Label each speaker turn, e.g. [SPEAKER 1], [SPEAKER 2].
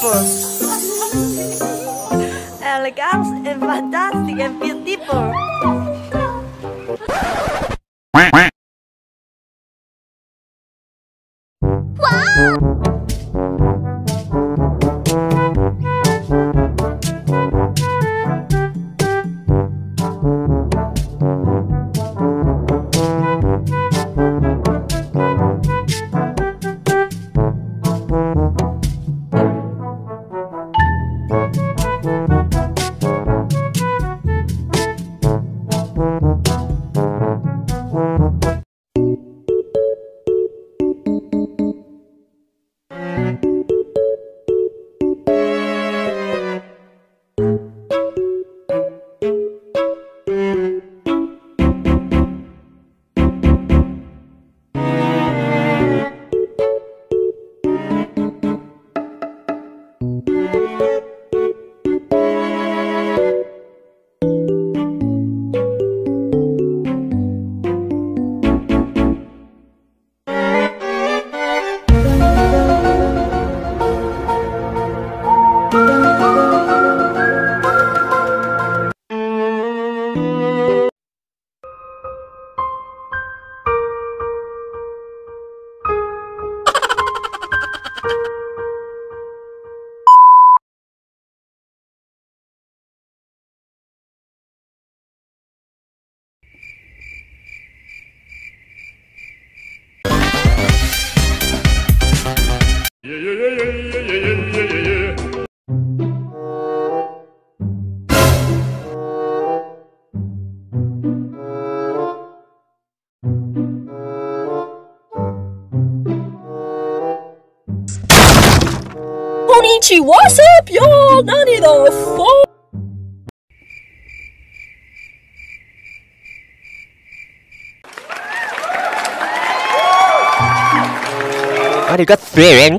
[SPEAKER 1] beautiful. Elegant and fantastic and beautiful. Wow!
[SPEAKER 2] What's up, y'all? 90 the 4.
[SPEAKER 3] you got three.